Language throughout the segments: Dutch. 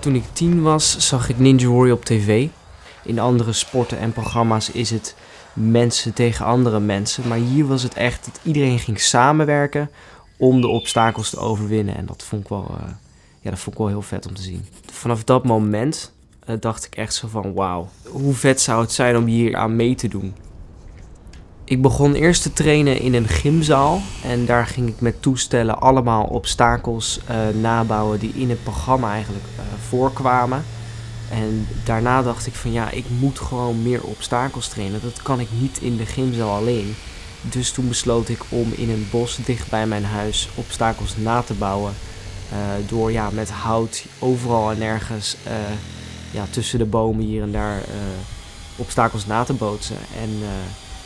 Toen ik tien was, zag ik Ninja Warrior op tv. In andere sporten en programma's is het mensen tegen andere mensen. Maar hier was het echt dat iedereen ging samenwerken om de obstakels te overwinnen. En dat vond ik wel, uh, ja, dat vond ik wel heel vet om te zien. Vanaf dat moment uh, dacht ik echt zo van wauw, hoe vet zou het zijn om hier aan mee te doen. Ik begon eerst te trainen in een gymzaal en daar ging ik met toestellen allemaal obstakels uh, nabouwen die in het programma eigenlijk voorkwamen. En daarna dacht ik van ja, ik moet gewoon meer obstakels trainen. Dat kan ik niet in de gymzaal alleen. Dus toen besloot ik om in een bos dicht bij mijn huis obstakels na te bouwen. Uh, door ja, met hout overal en nergens uh, ja, tussen de bomen hier en daar obstakels na te bootsen. En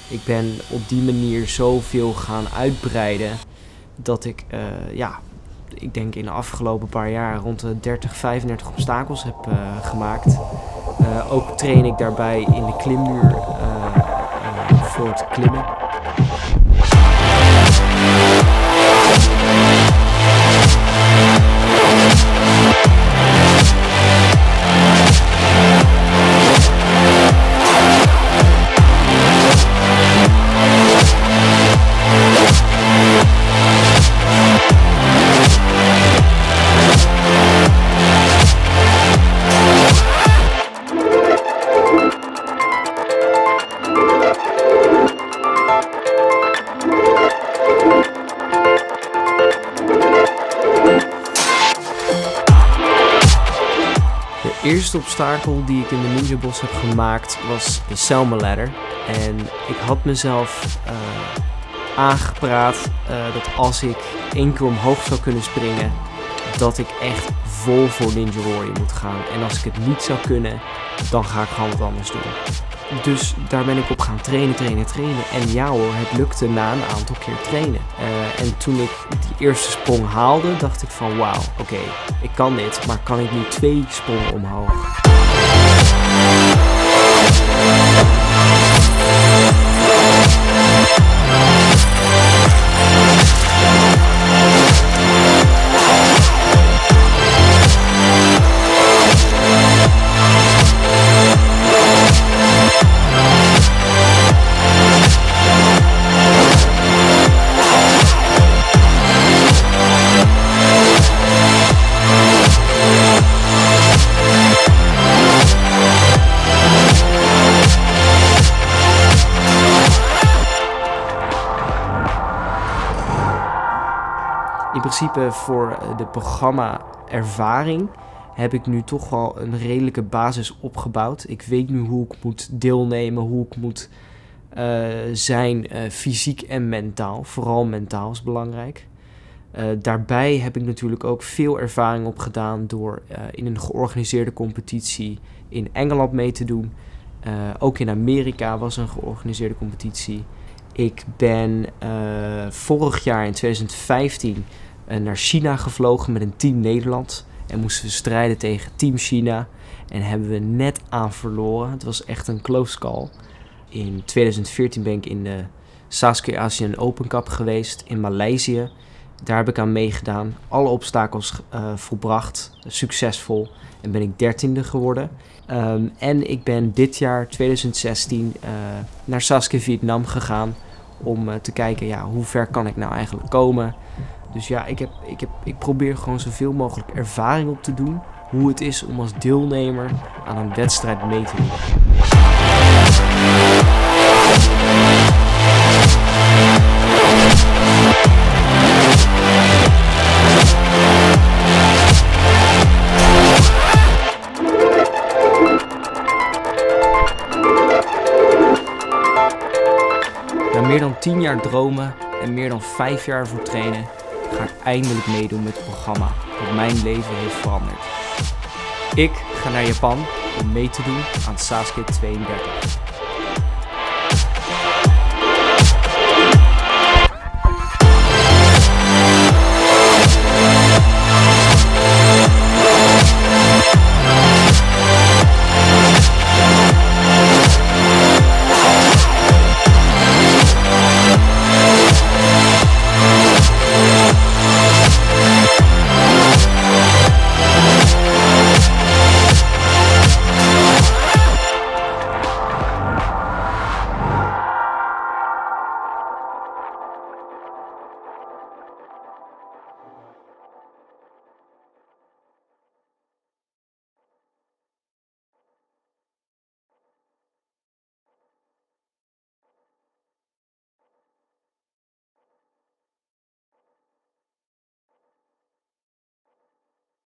ik ben op die manier zoveel gaan uitbreiden dat ik ja, ik denk in de afgelopen paar jaar rond de 30, 35 obstakels heb uh, gemaakt. Uh, ook train ik daarbij in de klimmuur voor het klimmen. Eerste obstakel die ik in de Ninja Bos heb gemaakt was de Selma Ladder. En ik had mezelf uh, aangepraat uh, dat als ik één keer omhoog zou kunnen springen, dat ik echt vol voor Ninja Warrior moet gaan. En als ik het niet zou kunnen, dan ga ik gewoon wat anders doen. Dus daar ben ik op gaan trainen, trainen, trainen. En ja hoor, het lukte na een aantal keer trainen. Uh, en toen ik die eerste sprong haalde, dacht ik van wauw, oké, ik kan dit, maar kan ik nu twee sprongen omhoog? Principe voor de programma-ervaring heb ik nu toch wel een redelijke basis opgebouwd. Ik weet nu hoe ik moet deelnemen, hoe ik moet uh, zijn, uh, fysiek en mentaal. Vooral mentaal is belangrijk. Daarbij heb ik natuurlijk ook veel ervaring opgedaan door in een georganiseerde competitie in Engeland mee te doen. ook in Amerika was een georganiseerde competitie. Ik ben vorig jaar in 2015 uh, naar China gevlogen met een team Nederland. En moesten we strijden tegen Team China. En hebben we net aan verloren. Het was echt een close call. In 2014 ben ik in de Sasuke Asian Open Cup geweest in Maleisië. Daar heb ik aan meegedaan. Alle obstakels uh, volbracht. Succesvol. En ben ik dertiende geworden. Um, en ik ben dit jaar, 2016, uh, naar Sasuke Vietnam gegaan. Om te kijken, ja, hoe ver kan ik nou eigenlijk komen? Dus ja, ik, heb, ik, heb, ik probeer gewoon zoveel mogelijk ervaring op te doen. Hoe het is om als deelnemer aan een wedstrijd mee te doen. Na meer dan 10 jaar dromen en meer dan 5 jaar voor trainen ga ik eindelijk meedoen met het programma dat mijn leven heeft veranderd. Ik ga naar Japan om mee te doen aan Sasuke 32.